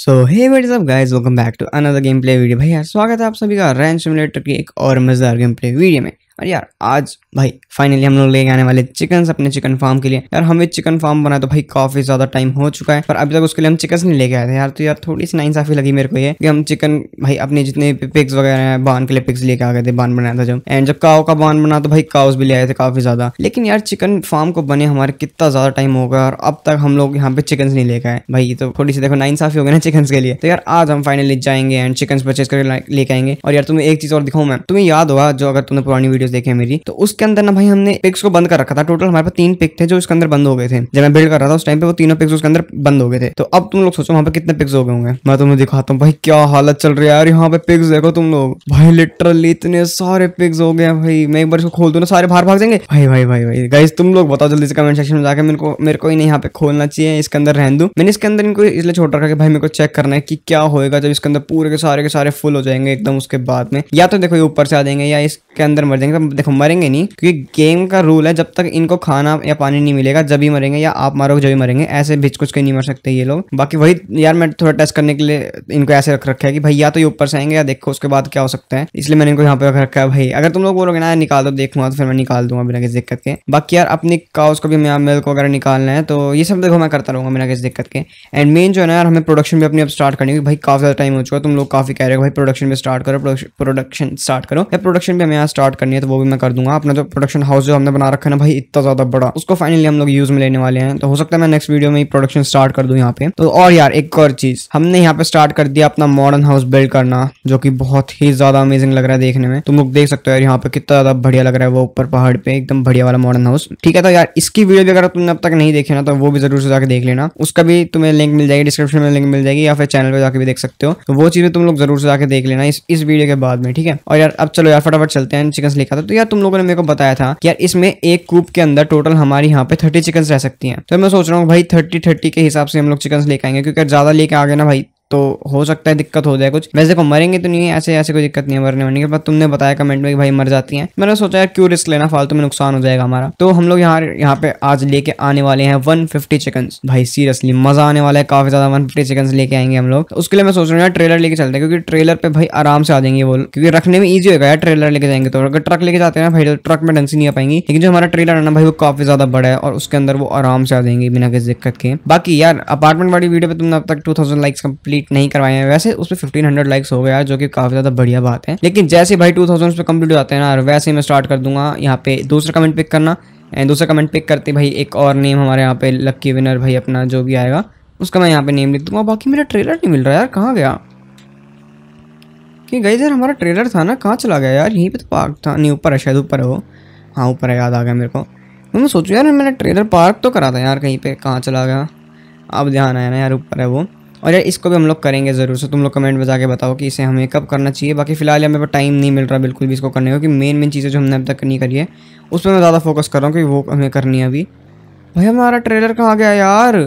So hey what's up guys welcome back to another game play video भैया स्वागत है आप सभी का रैन सिमुलेटर की एक और मज़ेदार गेम प्ले वीडियो में। और यार, आज भाई फाइनली हम लोग लेके आने वाले चिकन अपने चिकन फार्म के लिए। यार, हमें चिकन फार्म बनाए तो भाई काफ़ी ज़्यादा टाइम हो चुका है। पर अभी तक उसके लिए हम चिकन नहीं लेके आए थे। यार तो यार, थोड़ी सी नाइंसाफी लगी मेरे को ये कि हम चिकन भाई, अपने जितने पिग्स वगैरह हैं, बान के लिए पिग्स लेके आ गए थे, बान बनाया था जब एंड जब काव का बान बना तो भाई काउस भी ले आए थे काफ़ी ज़्यादा। लेकिन यार चिकन फार्म को बने हमारे कितना ज़्यादा टाइम हो गया और अब तक हम लोग यहाँ पे चिकन नहीं लेके आए। भाई तो थोड़ी सी देखो नाइंसाफी हो गई ना चिकन के लिए। तो यार, आज हम फाइनली जाएँगे एंड चिकन परचेज करके लेके आएँगे। और यार, तुम्हें एक चीज़ और दिखाऊँ मैं? तुम्हें याद होगा जो अगर तुमने पुरानी वीडियो देखे मेरी तो उसके अंदर ना भाई हमने पिक्स को बंद कर रखा था। टोटल हमारे पास तीन पिक थे जो इसके अंदर बंद हो गए थे। जब मैं बिल्ड कर रहा था उस टाइम पे वो तीनों पिक्स उसके अंदर बंद हो गए थे। तो अब तुम लोग सोचो वहाँ पे कितने पिक्स हो गए होंगे। मैं तुम्हें दिखाता हूँ भाई क्या हालत चल रही है यार। यहाँ पे पिक्स देखो तुम लोग। भाई लिटरली इतने सारे पिक्स हो गए भाई। मैं एक बार इसको खोल दूँ ना, सारे बाहर भाग जाएँगे। भाई भाई भाई भाई गाइस तुम लोग बताओ जल्दी से कमेंट सेक्शन में जाकर मेरे को मेरे को ही नहीं यहाँ पे खोलना चाहिए, इसके अंदर रहन दू। मैंने इसके अंदर इनको इसलिए छोड़ रखा कि भाई मेरे को चेक करना है कि क्या होएगा जब इसके अंदर पूरे के सारे के सारे फुल हो जाएँगे एकदम उसके बाद में। या तो देखो ये ऊपर से आ जाएँगे या इसके अंदर मर जाएँगे। देखो, मरेंगे नहीं, क्योंकि गेम का रूल है, जब तक इनको खाना या पानी नहीं मिलेगा, जब ही मरेंगे या आप मारोगे जब ही मरेंगे, ऐसे भिज कुछ के नहीं मर सकते ये लोग। बाकी वही, यार मैं थोड़ा टेस्ट करने के लिए इनको ऐसे रख रखा है कि भाई, या तो ये ऊपर से आएँगे या देखो उसके बाद क्या हो सकता है। इसलिए मैंने इनको यहाँ पे रख रखा है भाई। अगर तुम लोग बोलोगे ना निकाल दो, देखूँगा तो फिर मैं निकाल दूँगा बिना किसी दिक्कत के। बाकी यार, अपनी काउस को भी हमें मिल्क वगैरह निकालना है तो ये सब देखो मैं करता रहूँगा बिना किसी दिक्कत के। एंड मेन जो है ना यार, हमें प्रोडक्शन भी अपनी अब स्टार्ट करनी है भाई, काफ़ी ज़्यादा टाइम हो चुका है, तुम लोग काफ़ी कह रहे हो भाई प्रोडक्शन भी स्टार्ट करो प्रोडक्शन स्टार्ट करो। या प्रोडक्शन भी हमें यहाँ स्टार्ट करनी तो वो भी मैं कर दूँगा। अपना जो प्रोडक्शन हाउस जो हमने बना रखा है ना भाई, इतना ज़्यादा बड़ा। उसको फाइनली हम लोग यूज़ में लेने वाले हैं। तो हो सकता है मैं नेक्स्ट वीडियो में ही प्रोडक्शन स्टार्ट कर दूँ यहाँ पे। तो और यार, एक और चीज़। हमने यहाँ पे स्टार्ट कर दिया अपना मॉडर्न हाउस बिल्ड करना, जो कि बहुत ही ज़्यादा अमेजिंग लग रहा है देखने में। तुम लोग देख सकते हो यार, यहाँ पे कितना ज़्यादा बढ़िया लग रहा है वो ऊपर पहाड़ पे। एकदम बढ़िया वाला मॉडर्न हाउस ठीक है तो यार, इसकी वीडियो भी अगर तुमने अब तक नहीं देखी ना तो वो भी ज़रूर से जाकर देख लेना। उसका भी तुम्हें लिंक मिल जाएगी डिस्क्रिप्शन में लिंक मिल जाएगी, या फिर चैनल पर जाकर भी देख सकते हो। तो वो चीज़ें तुम लोग ज़रूर से जाकर देख लेना इस वीडियो के बाद में, ठीक है? और यार, अब चलो यार, फटाफट चलते हैं चिकन लेकर तो यार तुम लोगों ने मेरे को बताया था यार इसमें एक कूप के अंदर टोटल हमारी यहाँ पे थर्टी चिकन रह सकती है। तो मैं सोच रहा हूँ भाई थर्टी थर्टी के हिसाब से हम लोग चिकन लेके आएँगे, क्योंकि ज़्यादा लेके आ गए ना भाई तो हो सकता है दिक्कत हो जाए कुछ। वैसे देखो, मरेंगे तो नहीं ऐसे ऐसे कोई दिक्कत नहीं है मरने वरने के बाद तुमने बताया कमेंट में कि भाई मर जाती हैं। मैंने सोचा, यार, क्यों रिस्क लेना? फालतू में नुकसान हो जाएगा हमारा। तो हम लोग यहाँ यहाँ पे आज लेके आने वाले हैं वन फिफ्टी चिकन भाई सीरियसली मज़ा आने वाला है। काफ़ी ज़्यादा वन फिफ्टी चिकन लेके आएँगे हम लोग। तो उसके लिए मैं सोच रहा हूँ ट्रेलर लेके चलते हैं। क्योंकि ट्रेलर पे भाई आराम से आ जाएँगे वो क्योंकि रखने में ईजी होगा यार ट्रेलर लेके जाएँगे तो। अगर ट्रक लेके जाते हैं ना भाई तो ट्रक में ढंग से नहीं आ पाएँगे। लेकिन जो हमारा ट्रेलर है ना भाई, वो काफ़ी ज़्यादा बड़ा है और उसके अंदर वो आराम से आ जाएँगे बिना किसी दिक्कत के। बाकी यार अपार्टमेंट वाली वीडियो पे तुमने अब तक टू लाइक्स कंप्लीट नहीं करवाए हैं। वैसे उस पर फिफ्टीन हंड्रेड लाइक्स हो गया, जो कि काफ़ी ज़्यादा बढ़िया बात है। लेकिन जैसे भाई टू थाउज़ेंड पे कंप्लीट हो जाते हैं ना वैसे ही मैं स्टार्ट कर दूँगा, यहाँ पे दूसरा कमेंट पिक करना। एंड दूसरा कमेंट पिक करते भाई एक और नेम हमारे यहाँ पे लक्की विनर भाई अपना जो भी आएगा, उसका मैं यहाँ पे नेम लिख दूँगा। बाकी मेरा ट्रेलर नहीं मिल रहा यार, कहाँ गया? कि गई यार, हमारा ट्रेलर था ना, कहाँ चला गया यार? यहीं पे तो पार्क था। नहीं, ऊपर है, शायद ऊपर है वो। हाँ ऊपर है, याद आ गया मेरे को। मैं सोचू यार, मैंने ट्रेलर पार्क तो करा था यार कहीं पे, कहाँ चला गया? अब ध्यान आया ना यार, ऊपर है वो। और यार, इसको भी हम लोग करेंगे ज़रूर। से तुम लोग कमेंट में जाके बताओ कि इसे हमें कब करना चाहिए। बाकी फ़िलहाल हमें टाइम नहीं मिल रहा बिल्कुल भी इसको करने को कि मेन मेन चीज़ें जो हमने अब तक नहीं करी है उस पर मैं ज़्यादा फोकस कर रहा हूँ कि वो हमें करनी है अभी। भाई, हमारा ट्रेलर कहाँ गया यार?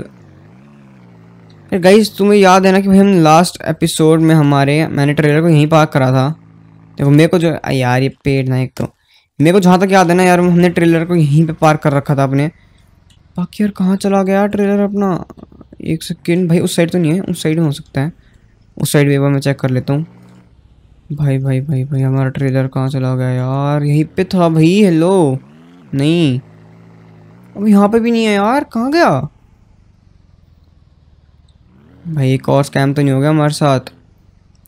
गाइस तुम्हें याद है ना कि भाई, हम लास्ट एपिसोड में हमारे, मैंने ट्रेलर को यहीं पार्क करा था। देखो, मेरे को जो यार, ये पेड़ ना एक तो मेरे को जहाँ तक याद है ना यार, हमने ट्रेलर को यहीं पे पार्क कर रखा था अपने। बाकी यार, कहाँ चला गया ट्रेलर अपना? एक सेकेंड भाई उस साइड तो नहीं है, उस साइड में हो सकता है। उस साइड भी मैं चेक कर लेता हूँ। भाई भाई भाई भाई, हमारा ट्रेलर कहाँ चला गया यार? यहीं पे था भाई हेलो नहीं। अब यहाँ पे भी नहीं है यार, कहाँ गया? भाई एक और स्कैम तो नहीं हो गया हमारे साथ।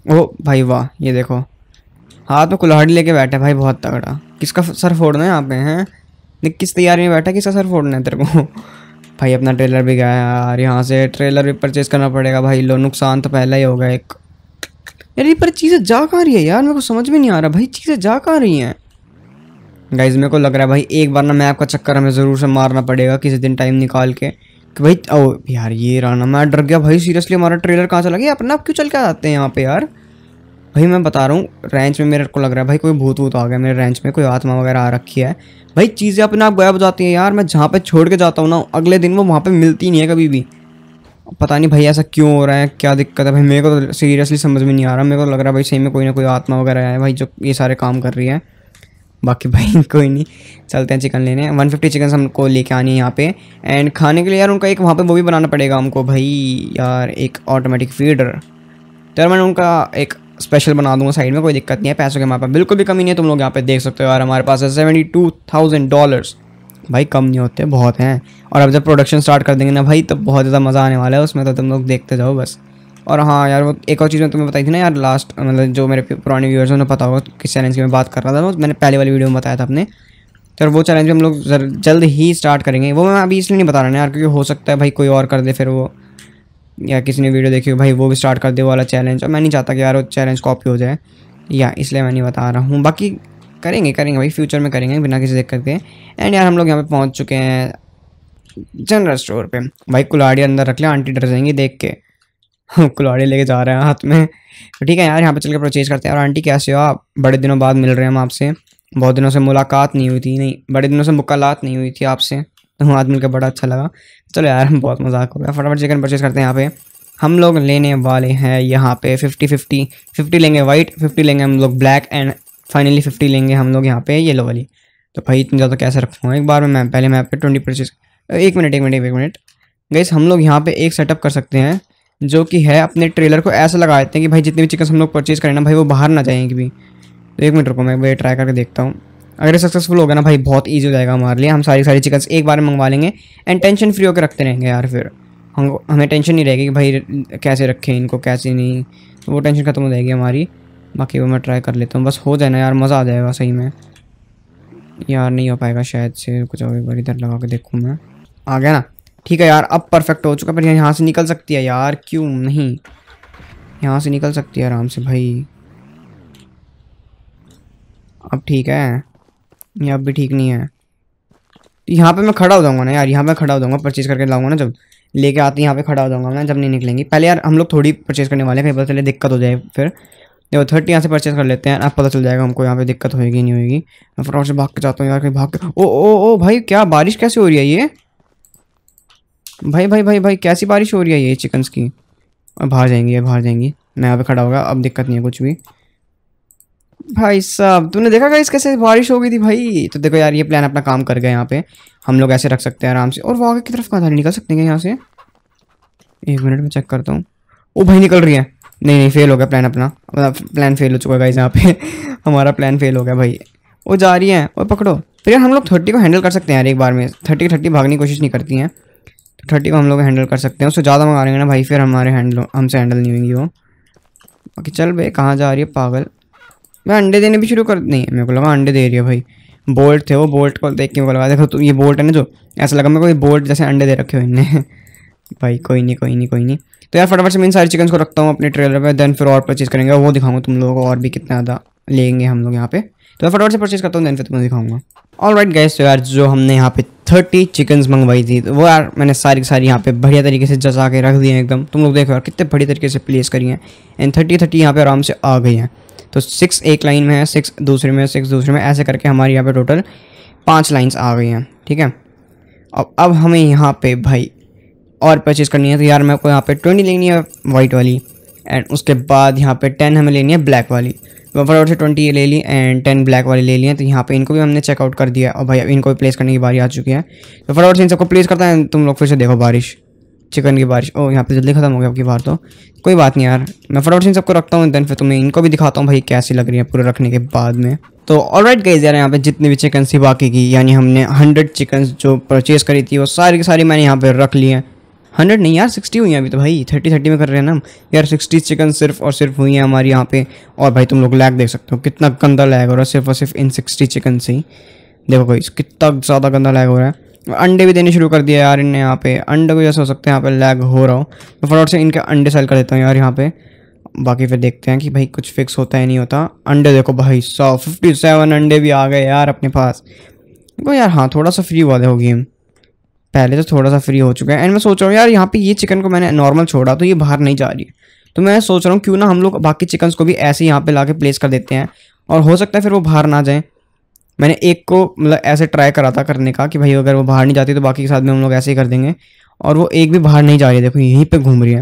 ओ, भाई वाह, ये देखो। हाथ में कुल्हाड़ी लेके बैठे भाई बहुत तगड़ा। किसका सर फोड़ना है यहाँ पे, हैं? किस तैयारी में बैठा किसका सर फोड़ना है तेरे को? भाई अपना ट्रेलर भी गया यार, यहाँ से ट्रेलर भी परचेज करना पड़ेगा भाई, लो, नुकसान तो पहला ही होगा एक। यार, ये पर चीज़ें जा कहाँ रही है यार? मेरे को समझ में नहीं आ रहा भाई, चीज़ें जा कहाँ रही हैं? गाइज़ मेरे को लग रहा है भाई, एक बार ना मैप का चक्कर हमें ज़रूर से मारना पड़ेगा किसी दिन टाइम निकाल के। कि भाई, ओ, यार, ये रहा ना, मैं डर गया भाई सीरियसली हमारा ट्रेलर कहाँ चला गया? अपना आप क्यों चल के आते हैं यहाँ पे यार? भाई मैं बता रहा हूँ रेंच में मेरे को लग रहा है, भाई कोई भूत वूत आ गया मेरे रेंच में, कोई आत्मा वगैरह आ रखी है। भाई चीज़ें अपने आप गायब हो जाती हैं यार, मैं जहाँ पे छोड़ के जाता हूँ ना, अगले दिन वो वहाँ पे मिलती नहीं है कभी भी। पता नहीं भाई ऐसा क्यों हो रहा है, क्या दिक्कत है? भाई मेरे को तो सीरियसली समझ में नहीं आ रहा, मेरे को लग रहा है भाई सही में कोई ना कोई आत्मा वगैरह है, भाई जो ये सारे काम कर रही है। बाकी भाई कोई नहीं, चलते हैं चिकन लेने। वन फिफ्टी चिकन हमको लेके आनी है यहाँ पे एंड खाने के लिए यार उनका एक वहाँ पे वो भी बनाना पड़ेगा हमको भाई, यार एक ऑटोमेटिक फीडर तो यार मैंने उनका एक स्पेशल बना दूँगा साइड में, कोई दिक्कत नहीं है, पैसों के हमारे पास बिल्कुल भी कमी नहीं है, तुम लोग यहाँ पे देख सकते हो यार, हमारे पास है सेवेंटी टू थाउज़ेंड डॉलर्स भाई, कम नहीं होते, बहुत हैं। और अब जब प्रोडक्शन स्टार्ट कर देंगे ना भाई, तब बहुत ज़्यादा मज़ा आने वाला है, उसमें तो तुम लोग देखते जाओ बस। और हाँ यार, वो एक और चीज़ मैं तुम्हें बताई थी ना यार लास्ट मतलब जो मेरे पुराने व्यूअर्स उन्हें पता होगा, किस चैलेंज की मैं बात कर रहा था मैंने पहले वाली वीडियो में बताया था अपने। तो वो चैलेंज हम लोग जल्द ही स्टार्ट करेंगे। वो मैं अभी इसलिए नहीं बता रहा ना यार, क्योंकि हो सकता है भाई कोई और कर दे फिर वो। या किसी ने वीडियो देखी हो, भाई वो भी स्टार्ट कर दे वाला चैलेंज और मैं नहीं चाहता कि यार वो चैलेंज कॉपी हो जाए। या इसलिए मैं नहीं बता रहा हूँ। बाकी करेंगे करेंगे भाई फ्यूचर में करेंगे, बिना किसी दिक्कत के। एंड यार हम लोग यहाँ पे पहुँच चुके हैं जनरल स्टोर पे। भाई कुलाड़ी अंदर रख लिया आंटी डर जाएँगी देख के। कुलाड़ी लेके जा रहे हैं हाथ में। तो ठीक है यार, यहाँ पे चल के परचेज करते हैं। और आंटी कैसे हो आप? बड़े दिनों बाद मिल रहे हैं हम आपसे। बहुत दिनों से मुलाकात नहीं हुई थी, नहीं, बड़े दिनों से मुकालात नहीं हुई थी आपसे। तो आज मिलकर बड़ा अच्छा लगा। चलो यार, हम बहुत मज़ाक हो गया। फटाफट चिकन परचेज करते हैं यहाँ पे। हम लोग लेने वाले हैं यहाँ पे फिफ्टी फिफ्टी फिफ्टी लेंगे वाइट फिफ्टी लेंगे हम लोग ब्लैक एंड फाइनली फिफ्टी लेंगे हम लोग यहाँ पे येलो वाली। तो भाई, इतनी ज़्यादा कैसे रखूँ एक बार में मैं, पहले मैं पे ट्वेंटी परचेज एक मिनट एक मिनट एक मिनट गैस हम लोग यहाँ पे एक सेटअप कर सकते हैं, जो कि है अपने ट्रेलर को ऐसा लगा देते हैं कि भाई, जितने भी चिकन हम लोग परचेज करें ना, भाई, वो बाहर ना जाएँगे भी तो एक मिनट रुको, मैं वही ट्राई करके देखता हूँ। अगर सक्सेसफुल होगा ना भाई, बहुत ईजी हो जाएगा हमारे लिए। हम सारी सारी चिकन एक बार मंगवा लेंगे एंड टेंशन फ्री होकर रखते रहेंगे यार फिर। हम हमें टेंशन नहीं रहेगी कि भाई, कैसे रखें इनको, कैसे नहीं। तो वो टेंशन खत्म हो जाएगी हमारी। बाकी वो मैं ट्राई कर लेता हूँ। बस हो जाए ना यार, मज़ा आ जाएगा सही में। यार नहीं हो पाएगा शायद से, कुछ और एक बार इधर लगा के देखूँ मैं। आ गया ना? ठीक है यार, अब परफेक्ट हो चुका। पर यहाँ से निकल सकती है यार, क्यों नहीं? यहाँ से निकल सकती है आराम से भाई। अब ठीक है। ये अब भी ठीक नहीं है। यहाँ पे मैं खड़ा हो जाऊँगा ना यार, यहाँ पे खड़ा हो जाऊँगा परचेज करके लाऊँगा ना जब लेके आते यहाँ पे खड़ा हो जाऊँगा मैं जब नहीं निकलेंगी। पहले यार हम लोग थोड़ी परचेज करने वाले हैं, कहीं पता चले दिक्कत हो जाए फिर। देखो थर्टी यहाँ से परचेज कर लेते हैं, अब पता चल जाएगा हमको यहाँ पे दिक्कत होएगी, नहीं होगी मैं फटाफट से भाग के जाता हूँ यार, कहीं भाग के ओ ओ ओ भाई क्या बारिश कैसे हो रही है ये? भाई भाई भाई भाई, कैसी बारिश हो रही है ये चिकन्स की? बाहर जाएँगी बाहर जाएँगी। मैं यहाँ पे खड़ा होगा, अब दिक्कत नहीं है कुछ भी। भाई साहब तूने देखा गाइस कैसे बारिश हो गई थी भाई? तो देखो यार, ये प्लान अपना काम कर गया यहाँ पे। हम लोग ऐसे रख सकते हैं आराम से। और वो आगे की तरफ़ कहाँ निकल सकते हैं यहाँ से? एक मिनट में चेक करता हूँ। ओ भाई, निकल रही है। नहीं नहीं फेल हो गया प्लान अपना। प्लान मतलब फेल हो चुका है गाइस यहाँ पे। हमारा प्लान फेल हो गया भाई। वो जा रही है। और पकड़ो। फिर यार, हम लोग थर्टी को हैंडल कर सकते हैं यार एक बार में। थर्टी थर्टी भागने की कोशिश नहीं करती हैं। तो थर्टी को हम लोग हैंडल कर सकते हैं। उससे ज़्यादा मंगा लेंगे ना भाई, फिर हमारे हैंडल हमसे हैंडल नहीं होंगी वो। बाकी चल भाई कहाँ जा रही है? पागल। मैं अंडे देने भी शुरू कर नहीं मेरे को लगा अंडे दे रही है भाई बोल्ट थे वो बोल्ट को देख के मेरे को लगा देखो तो ये बोल्ट है ना जो ऐसा लगा मेरे को बोल्ट जैसे अंडे दे रखे हो इनने भाई कोई नहीं कोई नहीं कोई नहीं तो यार फटाफट से मैं इन सारी चिकन को रखता हूँ अपने ट्रेलर पर देन फिर और परचेज करेंगे वो दिखाऊँगा तुम लोगों को और भी कितना ज़्यादा लेंगे हम लोग यहाँ पे तो फटाफट से परचेज करता हूँ देन फिर तुम्हें दिखाऊँगा ऑल राइट गैस तो यार जो हमने यहाँ पे थर्टी चिकन मंगवाई थी. तो वो यार मैंने सारी सारी यहाँ पे बढ़िया तरीके से जचा के रख दिए एकदम। तुम लोग देखो यार, कितने बढ़िया तरीके से प्लेस करी हैं। एंड थर्टी थर्टी यहाँ पे आराम से आ गई हैं। तो सिक्स एक लाइन में है सिक्स दूसरे में सिक्स दूसरे में ऐसे करके हमारे यहाँ पे टोटल पाँच लाइन्स आ गई हैं, ठीक है? अब अब हमें यहाँ पे भाई और परचेज़ करनी है। तो यार मेरे को यहाँ पे ट्वेंटी लेनी है वाइट वाली एंड उसके बाद यहाँ पे टेन हमें लेनी है ब्लैक वाली। तो फटाफट से ट्वेंटी ले ली एंड टेन ब्लैक वाली ले ली है। तो यहाँ पे इनको भी हमने चेकआउट कर दिया और भाई, अब इनको भी प्लेस करने की बारी आ चुकी है। तो फटाफट से इन सबको प्लेस करता है। तुम लोग फिर से देखो बारिश। चिकन की बारिश। ओ यहाँ पे जल्दी खत्म हो गया आपकी बार तो। कोई बात नहीं यार, मैं फटाफट इन सबको रखता हूँ देन फिर तुम्हें इनको भी दिखाता हूँ भाई कैसी लग रही है पूरे रखने के बाद में। तो ऑल राइट गई यार, यहाँ पे जितनी भी चिकन थी बाकी की, यानी हमने हंड्रेड चिकन जो परचेज करी थी, वो सारी की सारी मैंने यहाँ पर रख ली है। हंड्रेड नहीं यार सिक्सटी हुई हैं अभी तो भाई थर्टी थर्टी में कर रहे हैं ना हम। यार सिक्सटी चिकन सिर्फ़ और सिर्फ़ हुई हैं हमारी यहाँ पे, और भाई तुम लोग लैग देख सकते हो, कितना गंदा लैग हो रहा है, सिर्फ़ और सिर्फ़ इन सिक्सटी चिकन से ही। देखो भाई कितना ज़्यादा गंदा लैग हो रहा है। अंडे भी देने शुरू कर दिया यार इनने यहाँ पे। अंडे को जैसे हो सकते हैं यहाँ पे लैग हो रहा हो। तो फटाफट से इनके अंडे सेल कर देता हूँ यार यहाँ पे। बाकी फिर देखते हैं कि भाई कुछ फिक्स होता है, नहीं होता। अंडे देखो भाई, सौ फिफ्टी सेवन अंडे भी आ गए यार अपने पास। देखो यार हाँ थोड़ा सा फ्री हुआ देखो गेम पहले तो थोड़ा सा फ्री हो चुका है। एंड मैं सोच रहा हूँ यार, यहाँ पे ये चिकन को मैंने नॉर्मल छोड़ा तो ये बाहर नहीं जा रही। है तो मैं सोच रहा हूँ क्यों ना हम लोग बाकी चिकन को भी ऐसे यहाँ पे ला प्लेस कर देते हैं। और हो सकता है फिर वो बाहर ना जाए। मैंने एक को मतलब ऐसे ट्राई करा था करने का कि भाई अगर वो बाहर नहीं जाती तो बाकी के साथ में हम लोग ऐसे ही कर देंगे। और वो एक भी बाहर नहीं जा रही है, देखो यहीं पे घूम रही है।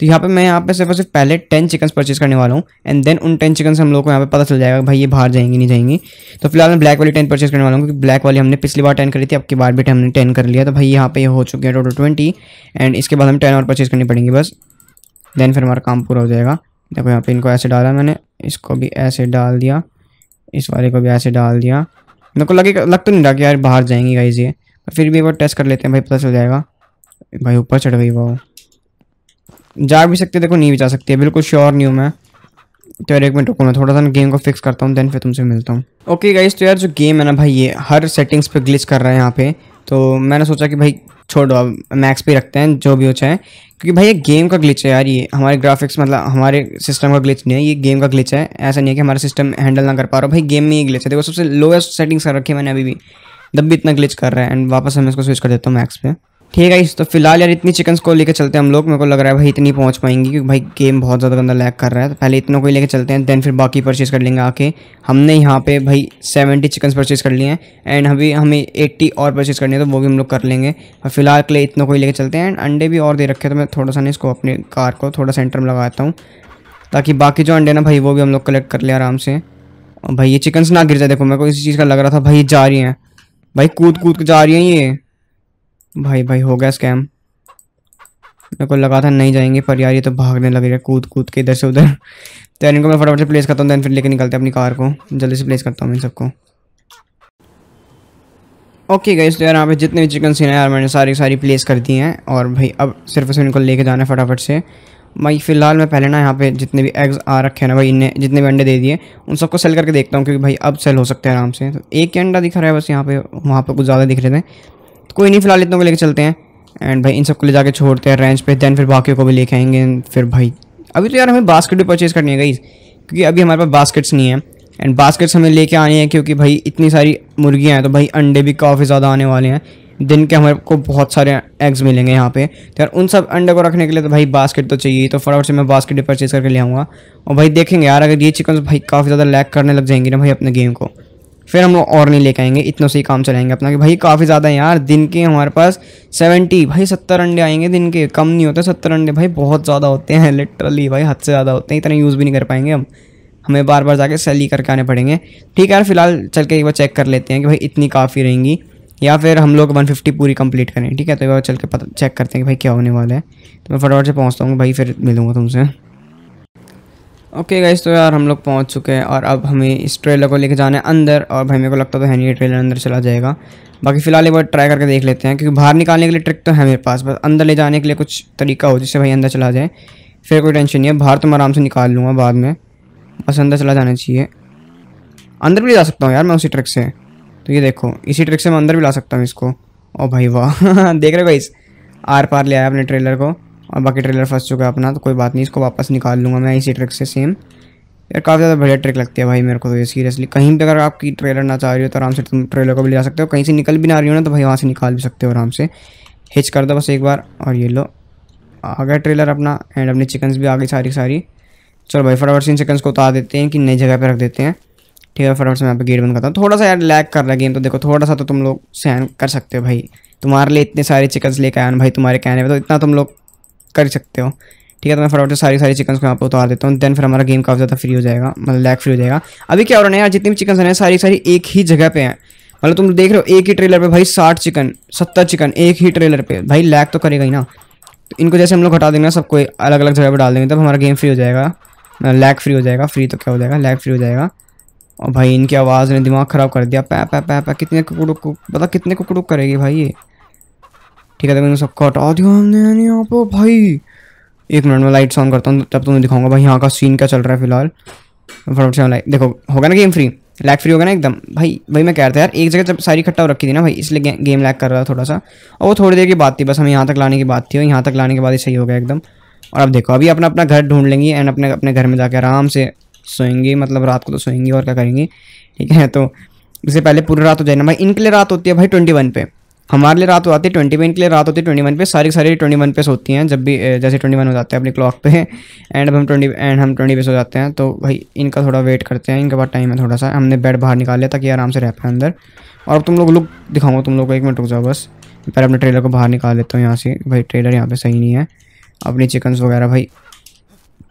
तो यहाँ पे मैं यहाँ पे सिर्फ़ सिर्फ़ पहले टेन चिकन परचेज करने वाला हूँ एंड देन उन टेन चिकन से हम लोग को यहाँ पे पता चल जाएगा भाई ये बाहर जाएँगी, नहीं जाएँगी। तो फ़िलहाल मैं ब्लैक वाली टेन परचेज करने वाला हूँ क्योंकि ब्लैक वाली हमने पिछली बार टेन करी थी, अब की बार भी हमने टेन कर लिया। तो भाई यहाँ पे हो चुके हैं टोटल ट्वेंटी एंड इसके बाद हम टेन और परचेज करनी पड़ेंगी बस। देन फिर हमारा काम पूरा हो जाएगा। देखो यहाँ पे इनको ऐसे डाला मैंने, इसको भी ऐसे डाल दिया। इस वाले को भी ऐसे डाल दिया। मेरे को लगे लग तो नहीं रहा कि यार बाहर जाएँगी गाइज़ ये। फिर भी एक बार टेस्ट कर लेते हैं, भाई पता चल जाएगा। भाई ऊपर चढ़ गई वो। जा भी सकते देखो नहीं भी जा सकती है। बिल्कुल श्योर नहीं हूँ मैं। तो यार एक मिनट रुको, मैं थोड़ा सा गेम को फिक्स करता हूँ देन फिर तुमसे मिलता हूँ। ओके गाइज़ तो यार जो गेम है ना भाई, ये हर सेटिंग्स पे ग्लिच कर रहा है यहाँ पे। तो मैंने सोचा कि भाई छोड़ो अब मैक्स पे रखते हैं, जो भी हो चाहे। क्योंकि भाई, ये गेम का ग्लिच है यार ये। हमारे ग्राफिक्स मतलब हमारे सिस्टम का ग्लिच नहीं है, ये गेम का ग्लिच है। ऐसा नहीं है कि हमारा सिस्टम हैंडल ना कर पा रहा भाई गेम में ही ग्लिच है। देखो, सबसे लोएस्ट सेटिंग्स कर रखी है मैंने अभी भी। तब भी इतना ग्लिच कर रहा है एंड वापस हमें इसको स्विच कर देता हूँ मैक्स पे। ठीक है, इस तो फ़िलहाल यार इतनी चिकन्स को लेकर चलते हैं हम लोग, मेरे को लग रहा है भाई इतनी पहुँच पाएँगी, क्योंकि भाई गेम बहुत ज़्यादा गंदा लैग कर रहा है। तो पहले इतनों को ही लेकर चलते हैं देन फिर बाकी परचेज कर लेंगे आके। हमने यहाँ पे भाई सेवेंटी चिकन्स परचेज कर लिए हैं एंड अभी हमें एट्टी और परचेज करनी है तो वो भी हम लोग कर लेंगे। और फ़िलहाल के लिए इतनों को ही लेकर चलते हैं एंड अंडे भी और दे रखे तो मैं थोड़ा सा ना इसको अपने कार को, थोड़ा सेंटर में लगाता हूँ, ताकि बाकी जो अंडे ना भाई, वो भी हम लोग कलेक्ट कर ले आराम से। और भाई ये चिकन्स ना गिर जाए, देखो मेरे को इसी चीज़ का लग रहा था, भाई जा रही हैं। भाई कूद कूद के जा रही हैं ये। भाई भाई, हो गया स्कैम मेरे को लगा था नहीं जाएँगे, पर यार ये तो भागने लग रही है कूद कूद के इधर से उधर। तो इनको मैं फटाफट से प्लेस करता हूँ देन फिर लेके निकलते हैं अपनी कार को। जल्दी से प्लेस करता हूँ इन सबको। ओके गई तो यार यहाँ पे जितने भी चिकन सीन है, यार मैंने सारी सारी प्लेस कर दी हैं, और भाई अब सिर्फ़ से इनको लेके जाना है फटाफट से। भाई, फ़िलहाल मैं पहले ना यहाँ पे जितने भी एग्स आ रखे हैं ना भाई, इन्हें, जितने भी अंडे दे दिए, उन सबको सेल करके देखता हूँ, क्योंकि भाई अब सेल हो सकते हैं आराम से। तो एक ही अंडा दिख रहा है बस यहाँ पे, वहाँ पे कुछ ज़्यादा दिख रहे थे। कोई नहीं, फ़िलहाल इतनों को लेकर चलते हैं। एंड भाई, इन सबको ले जाके छोड़ते हैं रेंज पे देन फिर बाकी को भी लेके आएँगे। फिर भाई, अभी तो यार हमें बास्केट भी परचेज़ करनी है गई क्योंकि अभी हमारे पास बास्केट्स नहीं है। एंड बास्केट्स हमें लेके आने हैं क्योंकि भाई, इतनी सारी मुर्गियाँ हैं तो भाई अंडे भी काफ़ी ज़्यादा आने वाले हैं। दिन के हमारे को बहुत सारे एग्स मिलेंगे यहाँ पे। तो यार, उन सब अंडे को रखने के लिए तो भाई बास्केट तो चाहिए तो फटाफट से मैं बास्केट परचेज करके ले आऊँगा। और भाई देखेंगे यार, अगर ये चिकन भाई काफ़ी ज़्यादा लैक करने लग जाएँगे ना भाई अपने गेम को। फिर हम लोग और नहीं लेके आएँगे, इतनों से ही काम चलाएँगे अपना कि भाई काफ़ी ज़्यादा है यार, दिन के हमारे पास सेवेंटी भाई सत्तर अंडे आएँगे दिन के, कम नहीं होते सत्तर अंडे, भाई बहुत ज़्यादा होते हैं लिटरली भाई हद से ज़्यादा होते हैं, इतना यूज़ भी नहीं कर पाएँगे हम। हमें बार बार जाके सेल ही करके आने पड़ेंगे। ठीक है यार, फ़िलहाल चल के एक बार चेक कर लेते हैं कि भाई इतनी काफ़ी रहेंगी, या फिर हम लोग 150 पूरी कंप्लीट करें। ठीक है तो एक बार चल के पता चेक करते हैं कि भाई क्या होने वाला है। तो मैं फटाफट से पहुँचता हूँ, भाई फिर मिलूँगा तुमसे। ओके गाइस तो यार हम लोग पहुँच चुके हैं और अब हमें इस ट्रेलर को लेके जाना है अंदर और भाई मेरे को लगता तो है नहीं ये ट्रेलर अंदर चला जाएगा। बाकी फ़िलहाल एक बार ट्राई करके देख लेते हैं, क्योंकि बाहर निकालने के लिए ट्रिक तो है मेरे पास, बस अंदर ले जाने के लिए कुछ तरीका हो जिससे भाई अंदर चला जाए। फिर कोई टेंशन नहीं है, बाहर तो मैं आराम से निकाल लूँगा बाद में। बस अंदर चला जाना चाहिए। अंदर भी ले जा सकता हूँ यार मैं उसी ट्रिक से। तो ये देखो, इसी ट्रिक से मैं अंदर भी ला सकता हूँ इसको। ओ भाई वाह, देख रहे हो भाई आर पार ले आया अपने ट्रेलर को। और बाकी ट्रेलर फंस चुका है अपना तो कोई बात नहीं, इसको वापस निकाल लूँगा मैं इसी ट्रिक से सेम यार, काफ़ी ज़्यादा बढ़िया ट्रिक लगती है भाई मेरे को तो ये सीरियसली कहीं पे अगर आपकी ट्रेलर ना चाह रही हो तो आराम से तुम ट्रेलर को भी ले जा सकते हो। कहीं से निकल भी ना रही हो ना तो भाई वहाँ से निकाल भी सकते हो आराम से। हिच कर दो बस एक बार, और ये लो। आ गया ट्रेलर अपना एंड अपनी चिकन्स भी आ गई सारी सारी। चलो भाई, फटाफट से इन चिकन्स को उतार देते हैं कि नई जगह पर रख देते हैं। ठीक है, फटाफट से मैं यहाँ पे गेट बंद करता हूँ। थोड़ा सा यार लैग कर रहा है गेम तो देखो, थोड़ा सा तो तुम लोग सहन कर सकते हो भाई। तुम्हारे लिए इतने सारे चिकन्स लेकर आए भाई, तुम्हारे कहने में तो इतना तुम लोग कर सकते हो। ठीक है तो मैं फटाफट से सारी सारी चिकन को यहाँ पर उतार देता हूँ देन फिर हमारा गेम काफ़ी ज़्यादा फ्री हो जाएगा मतलब लैग फ्री हो जाएगा। अभी क्या हो रहा है यार, जितनी भी चिकन हैं सारी सारी एक ही जगह पे हैं। मतलब तुम देख रहे हो, एक ही ट्रेलर पे भाई साठ चिकन सत्तर चिकन एक ही ट्रेलर पे। भाई लैग तो करेगा ही ना। तो इनको जैसे हम लोग हटा देंगे सबको अलग अलग जगह पर डाल देंगे, तब हमारा गेम फ्री हो जाएगा। लैग फ्री हो जाएगा फ्री तो क्या हो जाएगा लैग फ्री हो जाएगा। और भाई इनकी आवाज़ ने दिमाग ख़राब कर दिया, पै पै पै पै, कितने कुकड़ुक पता कितने कुकड़ुक करेगी भाई ये? ठीक है तो मैंने सबको दिया हमने यहाँ पर भाई। एक मिनट में लाइट्स ऑन करता हूँ, तब तुम्हें दिखाऊँगा भाई यहाँ का सीन क्या चल रहा है फ़िलहाल। फटाफट से लाइट देखो होगा ना गेम फ्री लैग फ्री होगा ना एकदम? भाई भाई मैं कह रहा था यार, एक जगह जब सारी इकट्ठा रखी थी ना भाई, इसलिए गेम लैग कर रहा था थोड़ा सा और वो थोड़ी देर की बात थी, बस हमें यहाँ तक लाने की बात थी, और यहाँ तक लाने के बाद ही सही हो गया एकदम। और अब देखो, अभी अपना अपना घर ढूंढ लेंगे एंड अपने अपने घर में जाकर आराम से सोएँगे मतलब रात को तो सोएँगे, और क्या करेंगे? ठीक है तो इससे पहले पूरी रात हो जाए ना भाई, इनके लिए रात होती है भाई ट्वेंटी वन पे। हमारे लिए रात हो जाती है ट्वेंटी वन के लिए रात होती है ट्वेंटी वन पे, सारी सारी ट्वेंटी वन पे होती हैं, जब भी जैसे ट्वेंटी वन हो जाते हैं अपनी क्लॉक पे एंड अब हम ट्वेंटी एंड हम ट्वेंटी पे सो जाते हैं तो भाई इनका थोड़ा वेट करते हैं, इनके बाद टाइम है थोड़ा सा, हमने बेड बाहर निकाल लिया ताकि आराम से रह पाए अंदर, और तुम लोग लुक दिखाऊँगा तुम लोग को, एक मिनट रुक जाओ बस, पहले अपने ट्रेलर को बाहर निकाल लेता हूँ यहाँ से, भाई ट्रेलर यहाँ पे सही नहीं है अपनी चिकन्स वगैरह भाई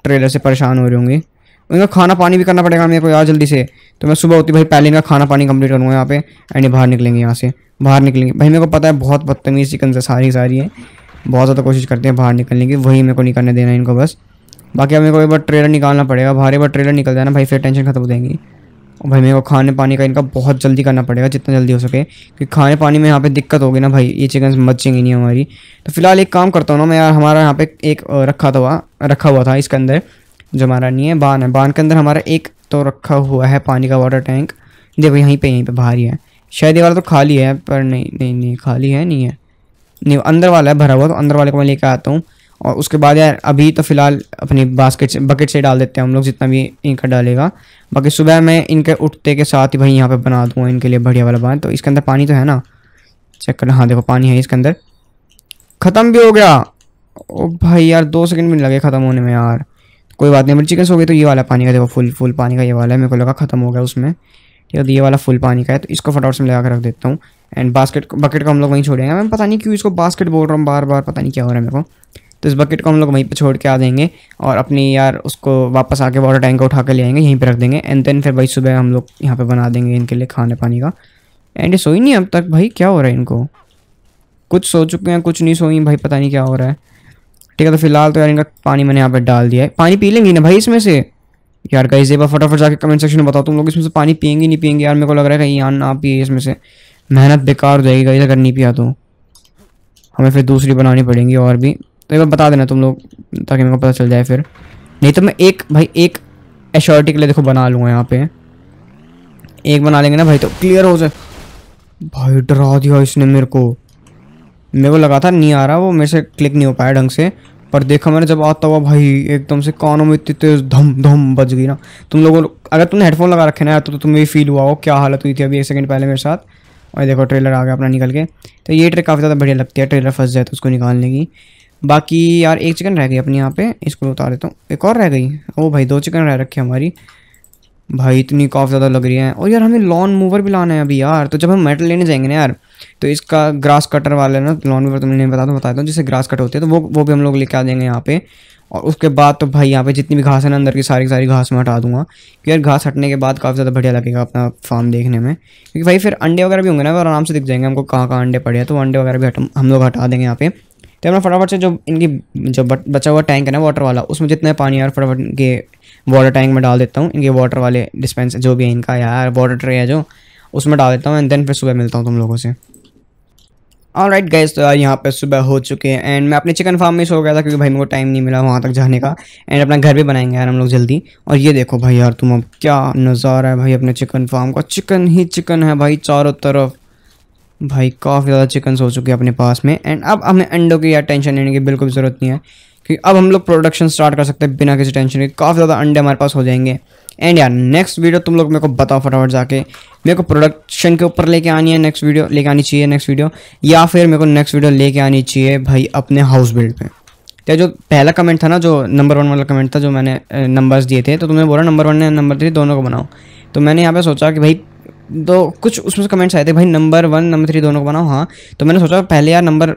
ट्रेलर से परेशान हो रही होंगी उनका खाना पानी भी करना पड़ेगा मेरे को यार जल्दी से तो मैं सुबह होती भाई पहले इनका खाना पानी कंप्लीट करूँगा यहाँ पे एंड बाहर निकलेंगे यहाँ से बाहर निकलेंगे। भाई, मेरे को पता है बहुत बदतमीज़ चिकन से सारी सारी है। बहुत ज़्यादा कोशिश करते हैं बाहर निकलने की, वही मेरे को नहीं करने देना इनको बस। बाकी अब मेरे को एक बार ट्रेलर निकालना पड़ेगा। बाहर एक बार ट्रेलर निकल जाना, भाई, फिर टेंशन खत्म हो जाएँगी। और भाई, मेरे को खाने पानी का इनका बहुत जल्दी करना पड़ेगा, जितना जल्दी हो सके। क्योंकि खाने पानी में यहाँ पे दिक्कत होगी ना भाई, ये चिकन बचेंगी नहीं हमारी। तो फ़िलहाल एक काम करता हूँ ना, मैं यार, हमारा यहाँ पे एक रखा था रखा हुआ था इसके अंदर, जो हमारा नहीं है, बान है। बान के अंदर हमारा एक तो रखा हुआ है पानी का वाटर टैंक देखो, यहीं पर यहीं पर बाहर ही है। शायद ये वाला तो खाली है, पर नहीं नहीं नहीं, खाली है, नहीं है। नहीं, अंदर वाला है, भरा हुआ तो अंदर वाले को मैं लेकर आता हूँ। और उसके बाद यार, अभी तो फ़िलहाल अपनी बास्केट से बकेट से डाल देते हैं हम लोग, जितना भी इनका डालेगा। बाकी सुबह मैं इनके उठते के साथ ही भाई यहाँ पे बना दूँगा इनके लिए बढ़िया वाला बाँध। तो इसके अंदर पानी तो है ना? चेक कर हाँ देखो, पानी है इसके अंदर। ख़त्म भी हो गया। ओ भाई यार, दो सेकंड भी लगे ख़त्म होने में यार। कोई बात नहीं मेरी चिकन हो गई तो ये वाला पानी का देखो फुल फुल पानी का ये वाला है। मेरे को लगा ख़त्म हो गया उसमें। तो ये वाला फुल पानी का है तो इसको फटाफट से लगा कर रख देता हूँ। एंड बास्केट को बकेट को हम लोग वहीं छोड़ेंगे। मैं पता नहीं क्यों इसको बास्केट बोल रहा हूँ बार बार पता नहीं क्या हो रहा है मेरे को। तो इस बकेट को हम लोग वहीं पे छोड़ के आ देंगे और अपनी यार उसको वापस आके वाटर टैंक को उठा के ले आएँगे, यहीं पे रख देंगे। एंड देन फिर भाई सुबह हम लोग यहाँ पे बना देंगे इनके लिए खाने पानी का। एंड ये सोई नहीं अब तक भाई, क्या हो रहा है इनको? कुछ सो चुके हैं, कुछ नहीं सोई, भाई पता नहीं क्या हो रहा है। ठीक है तो फ़िलहाल तो यार इनका पानी मैंने यहाँ पर डाल दिया है। पानी पी लेंगी ना भाई इसमें से? यार कहीं से फटाफट जाके कमेंट सेक्शन में बताओ, तुम लोग इसमें से पानी पियेंगे नहीं पियेंगे? यार मेरे को लग रहा है कहीं यार ना पिए इसमें से। मेहनत बेकार हो जाएगी अगर नहीं पिया तो। हमें फिर दूसरी बनानी पड़ेंगी और भी। तो एक बार बता देना तुम लोग, ताकि मेरे को पता चल जाए फिर। नहीं तो मैं एक, भाई एक एश्योरिटी के लिए देखो बना लूँगा यहाँ पे। एक बना लेंगे ना भाई तो। क्लियर हो जाए। भाई डरा दिया इसने मेरे को। मेरे को लगा था नहीं आ रहा वो, मेरे से क्लिक नहीं हो पाया ढंग से। पर देखा मैंने जब आता हुआ भाई एकदम से कानों में इतनी तेज धम धम बज गई ना। तुम लोगों अगर तुमने हेडफोन लगा रखे ना तो, तो तुम्हें फील हुआ हो क्या हालत हुई थी अभी एक सेकंड पहले मेरे साथ। और देखो ट्रेलर आ गया अपना निकल के। तो ये ट्रेक काफ़ी ज़्यादा बढ़िया लगती है ट्रेलर फंस जाए तो उसको निकालने की। बाकी यार एक चिकन रह गई अपने यहाँ पे इसको उतार देता हूँ। एक और रह गई। ओ भाई दो चिकन रह रखी हमारी। भाई, इतनी काफ़ी ज़्यादा लग रही है। और यार, हमें लॉन मूवर भी लाना है अभी यार। तो जब हम मेटल लेने जाएँगे ना यार तो इसका ग्रास कटर वाले ना लॉन मूवर तुमने बता दो बता दो, जिससे ग्रास कट होते हैं तो वो वो भी हम लोग लेके आ जाएँगे यहाँ पे। और उसके बाद तो भाई, यहाँ पे जितनी भी घास है ना, अंदर की सारी सारी घास मैं हटा दूँगा। क्योंकि यार, घास हटने के बाद काफ़ी ज़्यादा बढ़िया लगेगा अपना फार्म देखने में। क्योंकि भाई, फिर अंडे वगैरह भी होंगे ना और आराम से दिख जाएँगे हमको, कहाँ कहाँ अंडे पड़े हैं तो अंडे वगैरह भी हट, हम लोग हटा देंगे यहाँ पे। तो मैं फटाफट से जो इनकी, जो बचा हुआ टैंक है ना वाटर वाला, उसमें जितने पानी यार, फटाफट इनके वाटर टैंक में डाल देता हूँ। इनके वाटर वाले डिस्पेंस जो भी है, इनका यार वाटर ट्रे है जो, उसमें डाल देता हूँ एंड देन फिर सुबह मिलता हूँ तुम लोगों से। और राइट गैस तो यार यहाँ पे सुबह हो चुके हैं एंड मैं अपने चिकन फार्म में सो गया था क्योंकि भाई मेरे को टाइम नहीं मिला वहाँ तक जाने का। एंड अपना घर भी बनाएँगे यार हम लोग जल्दी। और ये देखो भाई यार तुम अब क्या नज़ारा है भाई अपने चिकन फार्म का। चिकन ही चिकन है भाई चारों तरफ़। भाई काफ़ी ज़्यादा चिकन हो चुके हैं अपने पास में। एंड अब हमें अंडों की यार टेंशन लेने की बिल्कुल ज़रूरत नहीं है। क्योंकि अब हम लोग प्रोडक्शन स्टार्ट कर सकते हैं बिना किसी टेंशन के। काफ़ी ज़्यादा अंडे हमारे पास हो जाएँगे। एंड यार नेक्स्ट वीडियो तुम लोग मेरे को बताओ फटाफट जाके। मेरे को प्रोडक्शन के ऊपर लेके आनी है नेक्स्ट वीडियो लेके आनी चाहिए नेक्स्ट वीडियो या फिर मेरे को नेक्स्ट वीडियो लेके आनी चाहिए भाई अपने हाउस बिल्ड पे। तो जो पहला कमेंट था ना, जो नंबर वन वाला कमेंट था, जो मैंने नंबर्स दिए थे तो तुमने बोला नंबर वन ने नंबर थ्री दोनों को बनाओ। तो मैंने यहाँ पे सोचा कि भाई तो कुछ उसमें से कमेंट्स आए थे, भाई नंबर वन नंबर थ्री दोनों को बनाओ। हाँ तो मैंने सोचा, पहले यार नंबर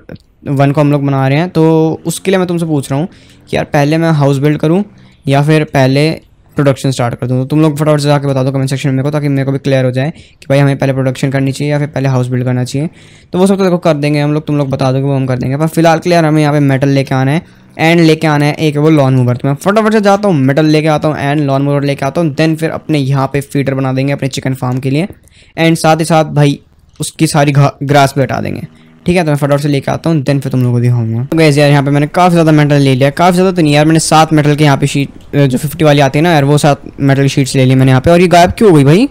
वन को हम लोग बना रहे हैं तो उसके लिए मैं तुमसे पूछ रहा हूँ कि यार पहले मैं हाउस बिल्ड करूँ या फिर पहले प्रोडक्शन स्टार्ट कर दूँ? तो तुम लोग फटाफट से जाकर बता दो कमेंट सेक्शन में को, ताकि मेरे को भी क्लियर हो जाए कि भाई हमें पहले प्रोडक्शन करनी चाहिए या फिर पहले हाउस बिल्ड करना चाहिए। तो वो सब तो देखो कर देंगे, हम लोग, तुम लोग बता दो कि वो हम कर देंगे। पर फ़िलहाल क्लियर हमें यहाँ पे मेटल लेके आना है। एंड लेके आना है एक वो लॉन मूवर तो मैं फटाफट से जाता हूँ मेटल लेके आता हूँ एंड लॉन मूवर लेके आता हूँ देन फिर अपने यहाँ पे फीडर बना देंगे अपने चिकन फार्म के लिए। एंड साथ ही साथ भाई उसकी सारी ग्रास भी हटा देंगे। ठीक है तो मैं फटाफट से लेके आता हूँ देन फिर तुम लोगों को दिखाऊँगा। तो गैस यार, यहाँ पे मैंने काफ़ी ज़्यादा मेटल ले लिया, काफ़ी ज़्यादा तो नहीं यार, मैंने सात मेटल के यहाँ पे शीट जो फिफ्टी वाली आती है ना यार, वो सात मेटल की शीट्स ले ली मैंने यहाँ पे। और ये गायब क्यों हो गई भाई?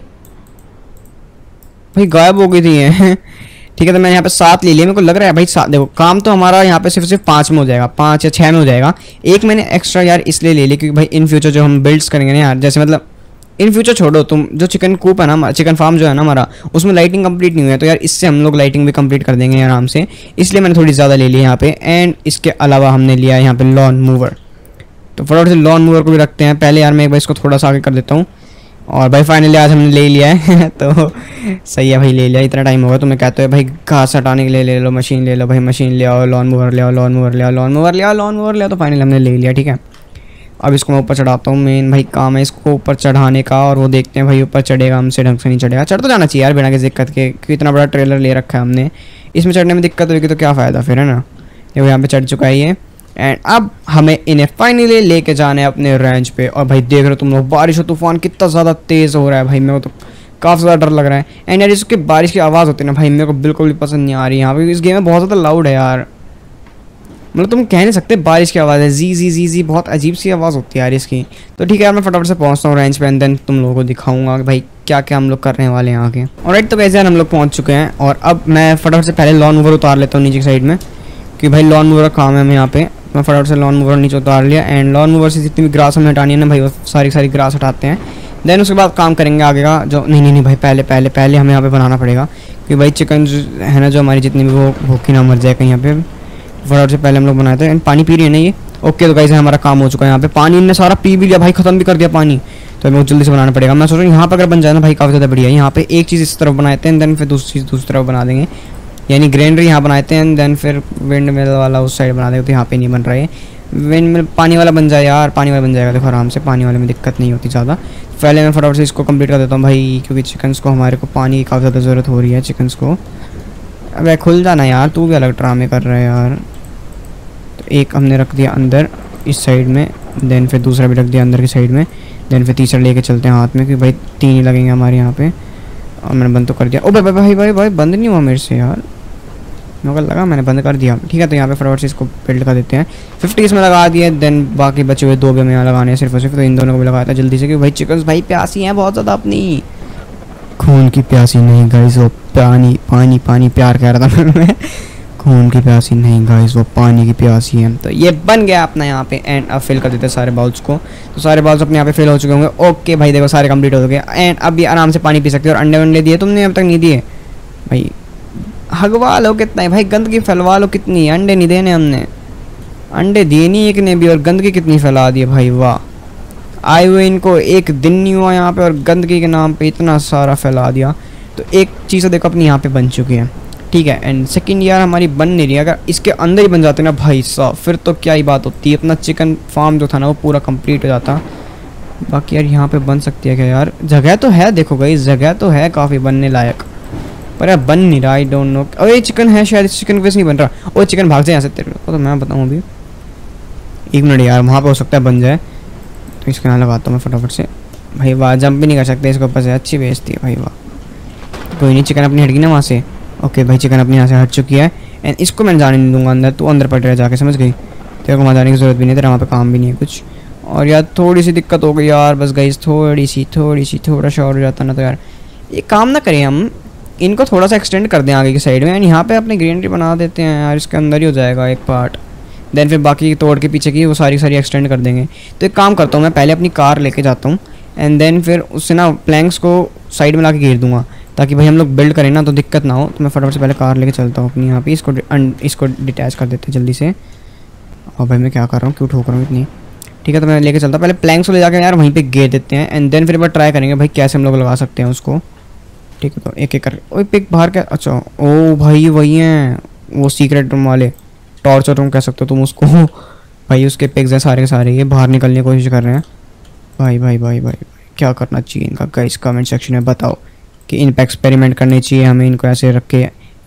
भाई गायब हो गई थी ये। ठीक है तो मैंने यहाँ पे सात ले लिया। मेरे को लग रहा है भाई सात देखो, काम तो हमारा यहाँ पे सिर्फ़ सिर्फ़ पाँच में हो जाएगा। पाँच या छः में हो जाएगा। एक मैंने एक्स्ट्रा यार इसलिए ले लिया क्योंकि भाई इन फ्यूचर जो हम बिल्ड्स करेंगे ना यार, जैसे मतलब इन फ्यूचर छोड़ो, तुम जो चिकन कूप है ना चिकन फार्म जो है ना हमारा, उसमें लाइटिंग कंप्लीट नहीं हुई है तो यार इससे हम लोग लाइटिंग भी कंप्लीट कर देंगे आराम से। इसलिए मैंने थोड़ी ज़्यादा ले ली यहाँ पे। एंड इसके अलावा हमने लिया यहाँ पे लॉन मूवर तो फटाफट से लॉन मूवर को भी रखते हैं। पहले यार मैं एक बार इसको थोड़ा सा आगे कर देता हूँ। और भाई फाइनली आज हमने ले लिया है तो सही है भाई ले लिया, इतना टाइम होगा तो मैं कहते हो भाई घास हटाने के लिए ले लो मशीन ले लो, भाई मशीन ले आओ लॉन मोवर ले आओ लॉन मोवर ले आओ लॉन मूवर ले आओ लॉन मोवर ले आओ तो फाइनली हमने ले लिया, ठीक है। अब इसको मैं ऊपर चढ़ाता हूँ मेन भाई काम है इसको ऊपर चढ़ाने का, और वो देखते हैं भाई ऊपर चढ़ेगा हमसे ढंग से, नहीं चढ़ेगा। चढ़ तो जाना चाहिए यार बिना किसी दिक्कत के, क्योंकि इतना बड़ा ट्रेलर ले रखा है हमने। इसमें चढ़ने में दिक्कत होगी तो क्या फ़ायदा फिर, है ना? देखो यहाँ पे चढ़ चुका है ये। एंड अब हमें इन्हें फाइनली लेके जाना है अपने रेंज पे। और भाई, देख रहे हो तुम लोग, बारिश और तूफ़ान कितना ज़्यादा तेज़ हो रहा है भाई। मेरे को तो काफ़ी ज़्यादा डर लग रहा है। एंड यार, इसकी बारिश की आवाज़ होती है ना भाई, मेरे को बिल्कुल भी पसंद नहीं आ रही यहाँ पे। इस गेम में बहुत ज़्यादा लाउड है यार। मतलब तुम कह नहीं सकते, बारिश की आवाज़ है। जी जी जी जी, बहुत अजीब सी आवाज़ होती है यार इसकी। तो ठीक है यार, मैं फटाफट से पहुँचता हूँ रेंज पे एंड देन तुम लोगों को दिखाऊँगा भाई क्या क्या हम लोग करने वाले हैं आगे। और राइट तो वैसे यार, हम लोग पहुँच चुके हैं। और अब मैं फटाफट से पहले लॉन मूवर उतार लेता हूँ नीचे की साइड में। कि भाई लॉन मूवर काम है हमें यहाँ पे। मैं फटाफट से लॉन मूवर नीचे उतार लिया एंड लॉन मूवर से जितनी भी ग्रास हमें हटानी है ना भाई, वो सारी सारी ग्रास हटाते हैं। देन उसके बाद काम करेंगे आगे का जो, नहीं नहीं नहीं भाई, पहले पहले पहले हमें यहाँ पे बनाना पड़ेगा क्योंकि भाई चिकन है ना, जो हमारी जितनी भी वो भूखी ना मर जाए कहीं यहाँ पे, फटाफट से पहले हम लोग बनाए थे एंड पानी पी रही है ना ये? ओके तो गाइस हमारा काम हो चुका है यहाँ पे। पानी इनने सारा पी भी लिया, भाई खत्म भी कर दिया पानी। तो हमें जल्दी से बनाना पड़ेगा। मैं सोच रहा हूँ यहाँ पर अगर बन जाए ना भाई, काफ़ी ज़्यादा बढ़िया है। यहाँ पे एक चीज़ इस तरफ़ थे एंड देन फिर दूसरी चीज़ दूसरी तरफ़ बना देंगे। यानी ग्रेनरी यहाँ बनाते हैं एंड देन फिर विंड मिल वाला उस साइड बना देंगे तो यहाँ पे नहीं बन रहा विंड मिल पानी वाला बन जाए यार, पानी वाला बन जाएगा, देखो आराम से, पानी वाले में दिक्कत नहीं होती ज़्यादा। पहले मैं फटाफट से इसको कंप्लीट कर देता हूँ भाई, क्योंकि चिकन्स को हमारे को पानी की काफ़ी ज़्यादा ज़रूरत हो रही है चिकन्स को। अब खुल जाना यार, तू भी अलग ड्रामे कर रहा है यार। तो एक हमने रख दिया अंदर, इस साइड में देन फिर दूसरा भी रख दिया अंदर की साइड में। देन फिर तीसरा लेके चलते हैं हाथ में, क्योंकि भाई तीन ही लगेंगे हमारे यहाँ पे। और मैंने बंद तो कर दिया। ओ भाई भाई भाई भाई भाई, बंद नहीं हुआ मेरे से यार। को लगा, मैंने बंद कर दिया। ठीक है तो यहाँ पे फटाफट से इसको बिल्ड कर देते हैं। फिफ्टी इसमें लगा दिए देन बाकी बचे हुए दो भी हमें लगाने हैं, सिर्फ़ और सिर्फ़ तो इन दोनों को भी लगाया था जल्दी से, क्योंकि भाई चिकन भाई प्यासी हैं बहुत ज़्यादा अपनी। खून की प्यासी नहीं गाइस वो पानी पानी पानी प्यार कह रहा था मैं। खून की प्यासी नहीं गाइस वो पानी की प्यासी है। तो ये बन गया अपना यहाँ पे एंड अब फिल कर देते हैं सारे बाउल्स को। तो सारे बाउल्स अपने यहाँ पे फिल हो चुके होंगे। ओके भाई, देखो, सारे कंप्लीट हो हैं। एंड अब भी आराम से पानी पी सकते हो, और अंडे वंडे दिए तुमने, अब तक नहीं दिए। भाई हगवा लो कितना है? भाई, गंदगी फैलवा लो कितनी अंडे नहीं देने हमने। अंडे दिए नहीं एक ने भी, और गंदगी कितनी फैला दी भाई, वाह। आए हुए इनको एक दिन नहीं हुआ यहाँ पे, और गंदगी के नाम पे इतना सारा फैला दिया। तो एक चीज़ देखो अपनी यहाँ पे बन चुकी है। ठीक है एंड सेकंड यार, हमारी बन नहीं रही। अगर इसके अंदर ही बन जाते ना भाई साहब, फिर तो क्या ही बात होती है। अपना चिकन फार्म जो था ना, वो पूरा कंप्लीट हो जाता। बाकी यार यहाँ पे बन सकती है क्या यार? जगह तो है, देखो गई जगह तो है काफ़ी बनने लायक। पर यार बन नहीं रहा आई डोंट नो और ये चिकन है शायद चिकन वैसे नहीं बन रहा। वो चिकन भाग जाए यहाँ से तेरे को तो मैं बताऊँ अभी। एक मिनट यार, वहाँ पर हो सकता है बन जाए। तो इसके यहाँ लगाता हूँ मैं फटाफट से। भाई वाह जंप भी नहीं कर सकते, इसके ऊपर से अच्छी बेचती है भाई वाह। कोई नहीं चिकन अपनी हट गई ना वहाँ से। ओके भाई चिकन अपनी यहाँ से हट चुकी है। एंड इसको मैं जाने नहीं दूँगा अंदर, तू अंदर पड़ जाके, समझ गई? तेरे को वहाँ जाने की ज़रूरत भी नहीं, तेरा वहाँ पर काम भी नहीं है कुछ। और यार थोड़ी सी दिक्कत हो गई यार, बस गई थोड़ी सी थोड़ी सी थोड़ा और हो जाता ना तो यार। ये काम ना करें हम इनको थोड़ा सा एक्सटेंड कर दें आगे की साइड में। एंड यहाँ पे अपने ग्रीनरी बना देते हैं यार, इसके अंदर ही हो जाएगा एक पार्ट देन फिर बाकी तोड़ के पीछे की वो सारी सारी एक्सटेंड कर देंगे। तो एक काम करता हूँ मैं, पहले अपनी कार लेके जाता हूँ। एंड देन फिर उससे ना प्लैंक्स को साइड में ला के घेर दूँगा। ताकि भाई हम लोग बिल्ड करें ना तो दिक्कत ना हो। तो मैं फटाफट से पहले कार लेके चलता हूँ अपनी यहाँ पे। इसको इसको डिटैच कर देते जल्दी से। और भाई मैं क्या कर रहा हूँ? क्यों ठोक रहा हूँ इतनी? ठीक है तो मैं लेके चलता हूँ। पहले प्लैंक्स को ले जाकर यार वहीं पे घेर देते हैं। एंड देन फिर एक बार ट्राई करेंगे भाई कैसे हम लोग लगा सकते हैं उसको। ठीक है तो एक एक कर ओ पिक बाहर क्या अच्छा ओ भाई, वही हैं, वो सीक्रेट रूम वाले टॉर्चर रूम कह सकते हो तुम उसको। भाई, उसके पिक्स हैं सारे के सारे, ये बाहर निकलने की कोशिश कर रहे हैं। भाई भाई भाई भाई क्या करना चाहिए इनका? गाइस कमेंट सेक्शन में बताओ कि इन पर एक्सपेरिमेंट करने चाहिए, हमें इनको ऐसे रख के,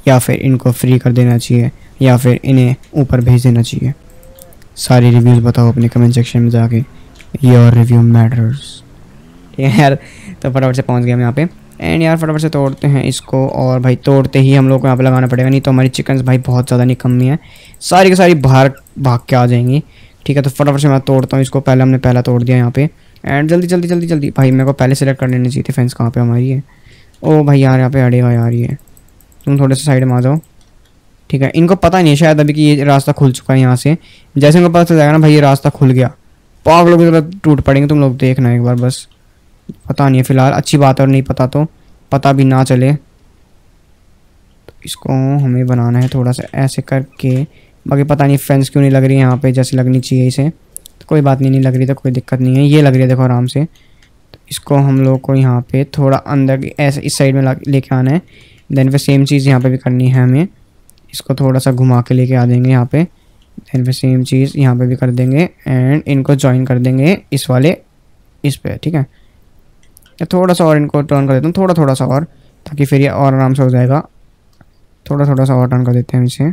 या फिर इनको फ्री कर देना चाहिए, या फिर इन्हें ऊपर भेज देना चाहिए। सारे रिव्यूज़ बताओ अपने कमेंट सेक्शन में जाके। योर रिव्यू मैटर्स यार तो फटाफट से पहुँच गए हम यहाँ पे। एंड यार फटाफट से तोड़ते हैं इसको और भाई तोड़ते ही हम लोग को यहाँ पे लगाना पड़ेगा, नहीं तो हमारी चिकन भाई बहुत ज़्यादा नहीं निकम्मी है। सारी की सारी बाहर भाग के आ जाएँगी। ठीक है तो फटाफट से मैं तोड़ता हूँ इसको, पहले हमने पहला तोड़ दिया यहाँ पे। एंड जल्दी जल्दी जल्दी जल्दी, भाई मेरे को पहले सेलेक्ट कर लेनी चाहिए थी फेंस कहाँ पे हमारी है। ओ भाई यार यहाँ पे अड़ेगा यार ये। तुम थोड़े से साइड में आ जाओ। ठीक है, इनको पता नहीं शायद अभी कि ये रास्ता खुल चुका है यहाँ से। जैसे इनको पता चल जाएगा ना भाई ये रास्ता खुल गया। पाग लोग टूट पड़ेंगे, तुम लोग देखना एक बार बस। पता नहीं है फ़िलहाल, अच्छी बात और नहीं पता तो पता भी ना चले। तो इसको हमें बनाना है थोड़ा सा ऐसे करके। बाकी पता नहीं फेंस क्यों नहीं लग रही है यहाँ पे, जैसे लगनी चाहिए इसे। तो कोई बात नहीं नहीं लग रही तो कोई दिक्कत नहीं है। ये लग रही है देखो आराम से। तो इसको हम लोग को यहाँ पे थोड़ा अंदर ऐसे, इस साइड में लेके आना है। देन फिर सेम चीज़ यहाँ पे भी करनी है हमें। इसको थोड़ा सा घुमा के लेके आ देंगे यहाँ पे। देन फिर सेम चीज़ यहाँ पे भी कर देंगे। एंड इनको ज्वाइन कर देंगे इस वाले, इस पे, ठीक है? या थोड़ा सा और इनको टर्न कर देता हूँ, थोड़ा थोड़ा सा और, ताकि फिर ये और आराम से हो जाएगा। थोड़ा थोड़ा सा और टर्न कर देते हैं इसे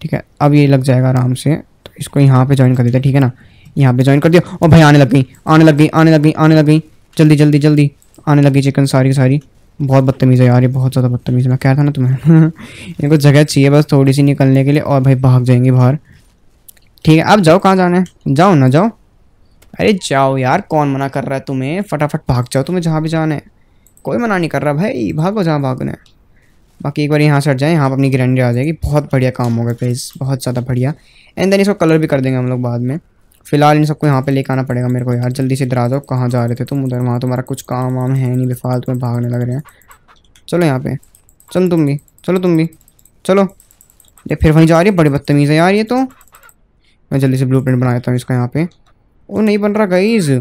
ठीक है, अब ये लग जाएगा आराम से तो इसको यहाँ पे ज्वाइन कर देते हैं, ठीक है ना? यहाँ पे ज्वाइन कर दिया, और भाई आने लग गई, आने लग गई, आने लग गई, आने लग गई। जल्दी जल्दी जल्दी, आने लगी चिकन सारी सारी। बहुत बदतमीज़ है यार, ये बहुत ज़्यादा बदतमीज़ है। मैं कह था ना तुम्हें, इनको जगह चाहिए बस थोड़ी सी निकलने के लिए, और भाई भाग जाएँगे बाहर। ठीक है, अब जाओ, कहाँ जाना है? जाओ ना, जाओ। अरे जाओ यार, कौन मना कर रहा है तुम्हें? फटाफट भाग जाओ तुम्हें जहाँ भी जाना है। कोई मना नहीं कर रहा भाई, भागो जहाँ भागना है। बाकी एक बार यहाँ से हट जाए, यहाँ पर अपनी ग्रैंडरी आ जाएगी। बहुत बढ़िया काम होगा प्लीज़ बहुत ज़्यादा बढ़िया। एंड देन इसको कलर भी कर देंगे हम लोग बाद में। फ़िलहाल इन सबको यहाँ पे लेकर आना पड़ेगा मेरे को यार, जल्दी से इधर आ जाओ कहाँ जा रहे थे तुम उधर? वहाँ तुम्हारा कुछ काम वाम है नहीं बेफाल तुम्हें भागने लग रहे हैं। चलो यहाँ पे। चलो तुम भी, चलो तुम भी। चलो। ये फिर वहीं जा रही है, बड़ी बदतमीज़ है यार ये तो। मैं जल्दी से ब्लू प्रिंट बना देता हूँ इसका यहाँ पे। वो नहीं बन रहा गाइज़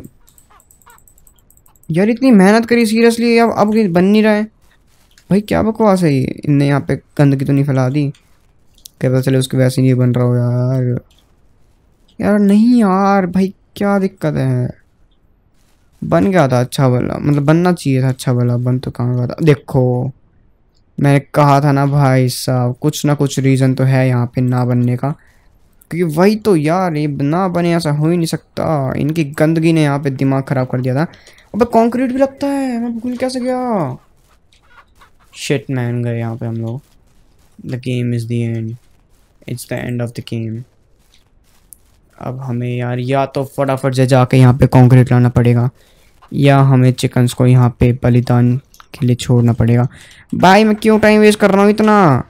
यार, इतनी मेहनत करी सीरियसली अब अब बन नहीं रहा है। भाई, क्या बकवास है ये? इनने यहाँ पे गंदगी तो नहीं फैला दी। क्या पता चले उसके वैसे नहीं बन रहा हो यार। यार, नहीं यार, भाई, क्या दिक्कत है? बन गया था अच्छा वाला। मतलब बनना चाहिए था अच्छा वाला, बन तो कहाँ गया था? देखो, मैंने कहा था ना भाई साहब, कुछ ना कुछ रीज़न तो है यहाँ पे ना बनने का। क्योंकि वही तो यार, ये ना बने ऐसा हो ही नहीं सकता। इनकी गंदगी ने यहाँ पे दिमाग ख़राब कर दिया था। अब कंक्रीट भी लगता है, मैं भूल कैसे गया? शिट मैन गए यहाँ पे हम लोग। The game is the end it's the end of the game अब हमें यार, या तो फटाफट से जाके यहाँ पे कंक्रीट लाना पड़ेगा, या हमें चिकन्स को यहाँ पे बलिदान के लिए छोड़ना पड़ेगा। भाई, मैं क्यों टाइम वेस्ट कर रहा हूँ इतना?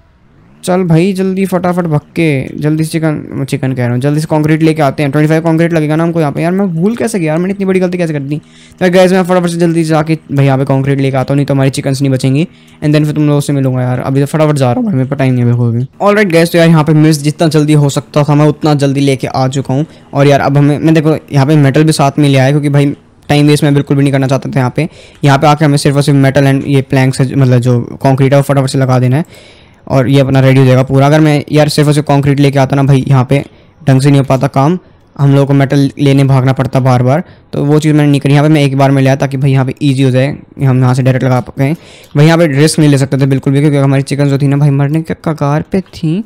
चल भाई, जल्दी फटाफट भग के, जल्दी से चिकन चिकन कह रहा हूँ, जल्दी से कंक्रीट लेके आते हैं। ट्वेंटी फाइव कॉन्क्रीट लगेगा ना हमको यहाँ पे। यार, मैं भूल कैसे गया? यार, मैंने इतनी बड़ी गलती कैसे कर दी? तो गैस मैं फटाफट से जल्दी जाके, भाई, यहाँ पे कॉन्क्रीट लेके आता हूँ, नहीं तो हमारी चिकन नहीं बचेंगी। एंड देन फिर तुम लोगों से मिलूँगा यार। अभी तो फटाफट जा रहा हूँ मेरे पर टाइम नहीं बिल्कुल भी। ऑल राइट गैस तो यार, यहाँ पे मिस जितना जल्दी हो सकता था, मैं उतना जल्दी लेके आ चुका हूँ। और यार, अब हमें, मैं देखो, यहाँ पे मेटल भी साथ में लिया है क्योंकि भाई टाइम वेस्ट मैं बिल्कुल भी नहीं करना चाहता था यहाँ पे। यहाँ पे आके हमें सिर्फ़ और सिर्फ़ मेटल एंड ये प्लैंक्स मतलब जो कॉन्क्रीट है, वो फटाफट से लगा देना है। और ये अपना रेडी हो जाएगा पूरा। अगर मैं यार सिर्फ़ उसे कॉन्क्रीट लेके आता ना भाई, यहाँ पे ढंग से नहीं हो पाता काम, हम लोगों को मेटल लेने भागना पड़ता बार बार तो वो चीज़ मैंने नहीं करी। यहाँ पे मैं एक बार में लिया ताकि भाई यहाँ पे इजी हो जाए, हम यहाँ से डायरेक्ट लगा पाए भाई यहाँ पे रिस्क नहीं ले सकते थे बिल्कुल भी, क्योंकि हमारी चिकन जो थी ना भाई, मरने के कगार पे थी।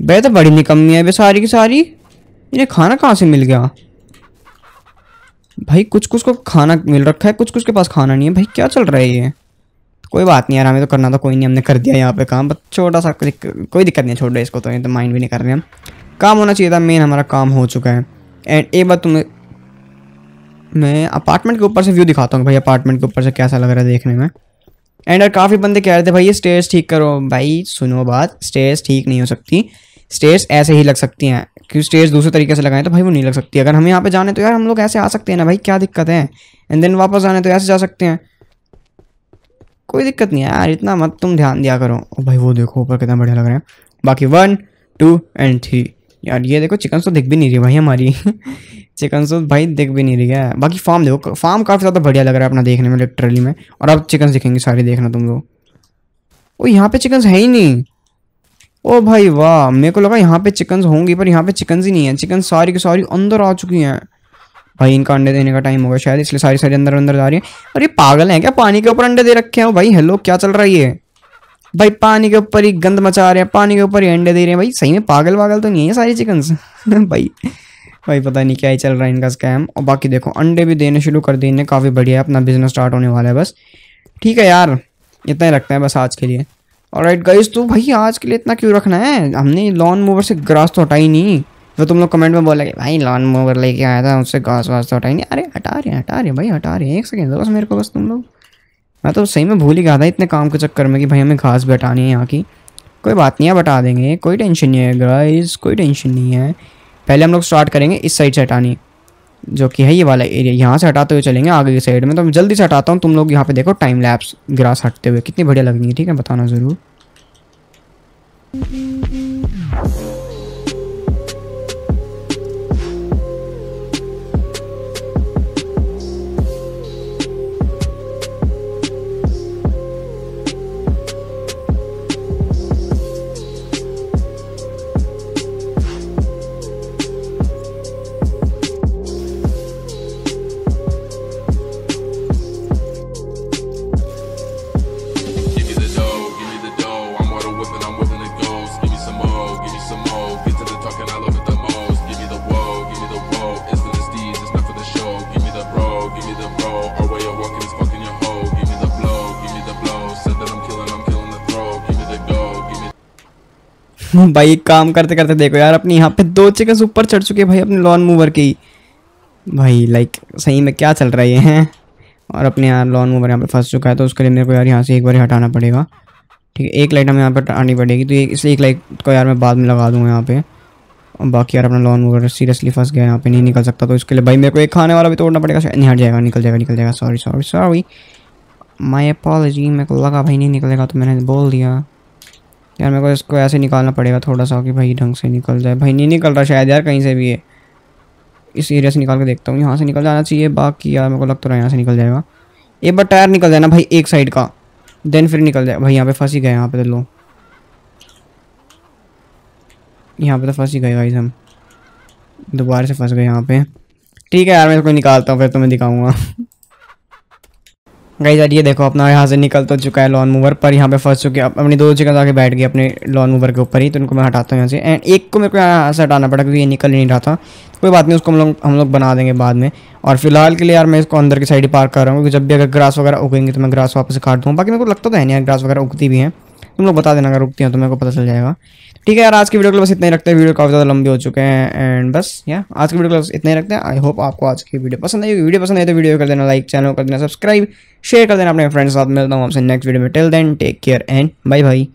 भाई तो बड़ी निकम्मी है भाई सारी की सारी। इन्हें खाना कहाँ से मिल गया? भाई कुछ कुछ को खाना मिल रखा है कुछ कुछ के पास खाना नहीं है। भाई क्या चल रहा है ये? कोई बात नहीं यार, हमें तो करना था कोई नहीं, हमने कर दिया यहाँ पे काम, बस छोटा सा कोई दिक्कत नहीं छोड़ रहे इसको तो ये तो माइंड भी नहीं कर रहे हम। काम होना चाहिए था मेन हमारा काम हो चुका है। एंड एक बात तुम्हें, मैं अपार्टमेंट के ऊपर से व्यू दिखाता हूँ भाई अपार्टमेंट के ऊपर से कैसा लग रहा है देखने में। एंड यार काफ़ी बंदे कह रहे थे, भाई ये स्टेयर्स ठीक करो। भाई सुनो बात स्टेज ठीक नहीं हो सकती। स्टेज ऐसे ही लग सकती हैं, क्योंकि स्टेज दूसरे तरीके से लगाएँ तो भाई वो नहीं लग सकती। अगर हम यहाँ पे जाने तो यार हम लोग ऐसे आ सकते हैं ना, भाई क्या दिक्कत है? एंड देन वापस आने तो ऐसे जा सकते हैं। कोई दिक्कत नहीं है यार, इतना मत, तुम ध्यान दिया करो। ओ भाई, वो देखो, ऊपर कितना बढ़िया लग रहा है। बाकी वन टू एंड थ्री यार, ये देखो चिकन तो दिख भी नहीं रही भाई हमारी। चिकन तो भाई दिख भी नहीं रही है। बाकी फार्म देखो फार्म काफ़ी ज़्यादा बढ़िया लग रहा है अपना देखने में लिटरली में। और अब चिकन दिखेंगे सारे, देखना तुम लोग। ओ, यहाँ पे चिकन है ही नहीं। ओ भाई वाह, मेरे को लगा यहाँ पे चिकन होंगी, पर यहाँ पे चिकन ही नहीं है। चिकन सारी की सारी अंदर आ चुकी हैं। भाई इनका अंडे देने का टाइम होगा शायद, इसलिए सारी सारी अंदर अंदर जा रही है। ये पागल हैं क्या? पानी के ऊपर अंडे दे रखे हैं भाई हेलो क्या चल रहा है भाई, पानी के ऊपर ही गंद मचा रहे हैं, पानी के ऊपर ही अंडे दे रहे हैं। भाई, सही में पागल वागल तो नहीं है सारी चिकन भाई भाई, पता नहीं क्या ही चल रहा है इनका स्कैम और बाकी देखो, अंडे भी देने शुरू कर दिए काफ़ी बढ़िया अपना बिज़नेस स्टार्ट होने वाला है बस। ठीक है यार, इतना ही रखते हैं बस आज के लिए। और राइट गाइस तो भाई, आज के लिए इतना क्यों रखना है? हमने लॉन मूवर से ग्रास तो हटाई नहीं। तो तुम लोग कमेंट में बोलेगे भाई लॉन मोवर लेके आया था, उससे घास वास तो हटाई नहीं। अरे, हटा रहे हटा रहे भाई, हटा रहे एक सेकेंड बस मेरे को बस तुम लोग। मैं तो सही में भूल ही गया था इतने काम के चक्कर में कि, भाई, हमें घास भी हटानी है यहाँ की। कोई बात नहीं है बता देंगे। कोई टेंशन नहीं है गाइस कोई टेंशन नहीं है। पहले हम लोग स्टार्ट करेंगे इस साइड से हटानी। जो कि है ये वाला एरिया यहाँ से हटाते हुए चलेंगे आगे की साइड में। तो मैं जल्दी से हटाता हूँ। तुम लोग यहाँ पे देखो टाइम लैप्स ग्रास हटते हुए। कितनी बढ़िया लगनी है ठीक है? बताना ज़रूर। भाई काम करते करते देखो यार, अपनी यहाँ पे दो चिकन ऊपर चढ़ चुके भाई अपने लॉन मूवर की भाई लाइक सही में क्या चल रहा है और अपने यार लॉन मूवर यहाँ पे फंस चुका है तो उसके लिए मेरे को यार यहाँ से एक बार हटाना पड़ेगा। ठीक है, एक लाइट हमें यहाँ पर आनी पड़ेगी तो इसलिए एक लाइट को यार मैं बाद में लगा दूँगा यहाँ पे। और बाकी यार अपना लॉन मूवर सीरियसली फंस गया यहाँ पे नहीं निकल सकता तो इसके लिए भाई मेरे को एक खाने वाला भी तोड़ना पड़ेगा, नहीं, हट जाएगा, निकल जाएगा निकल जाएगा sorry sorry sorry my apology मेरे को लगा भाई नहीं निकलेगा तो मैंने बोल दिया। यार मेरे को इसको ऐसे निकालना पड़ेगा थोड़ा सा कि भाई ढंग से निकल जाए। भाई नहीं निकल रहा शायद यार कहीं से भी है इस एरिया से निकाल के देखता हूँ। यहाँ से निकल जाना चाहिए। बाकी यार मेरे को लग तो रहा है यहाँ से निकल जाएगा। एक बार टायर निकल जाए ना भाई एक साइड का। देन फिर निकल जाए। भाई यहाँ पे फंस ही गए यहाँ पे तो लो यहाँ पे तो फंस ही गए भाई हम। दोबारा से फंस गए यहाँ पे। ठीक है यार, मैं इसको निकालता हूँ, फिर तुम्हें दिखाऊँगा। गई ये देखो, अपना यहाँ से निकल तो चुका है लॉन मूवर पर यहाँ पे फंस चुके अपनी दो चिकन आके बैठ गए अपने लॉन मूवर के ऊपर ही तो उनको मैं हटाता हूँ यहाँ से। एंड एक को मेरे को यहाँ से हटाना पड़ा, क्योंकि ये निकल नहीं रहा था। कोई बात नहीं, उसको हम लोग हम लोग बना देंगे बाद में। और फ़िलहाल के लिए यार, मैं इसको अंदर की साइड ही पार्क कर रहा हूँ, क्योंकि जब भी अगर ग्रास वगैरह उगेंगे तो मैं ग्रास वापस काट दूँ बाकी मेरे को लगता तो है नहीं यार ग्रास वगैरह उगती भी है। तुम लोग बता देना, अगर रुकती हैं तो मेरे को पता चल जाएगा। ठीक है यार, आज की वीडियो के बस इतना ही रखते हैं। वीडियो काफ़ी ज़्यादा लंबी हो चुके हैं एंड बस या आज की वीडियो के बस इतना ही रखते हैं। आई होप आपको आज की वीडियो पसंद आई वीडियो पसंद आई तो वीडियो कर देना लाइक चैनल कर देना सब्सक्राइब शेयर कर देना अपने फ्रेंड्स साथ। मिलता हूँ आपसे नेक्स्ट वीडियो में। Till then take care and bye bye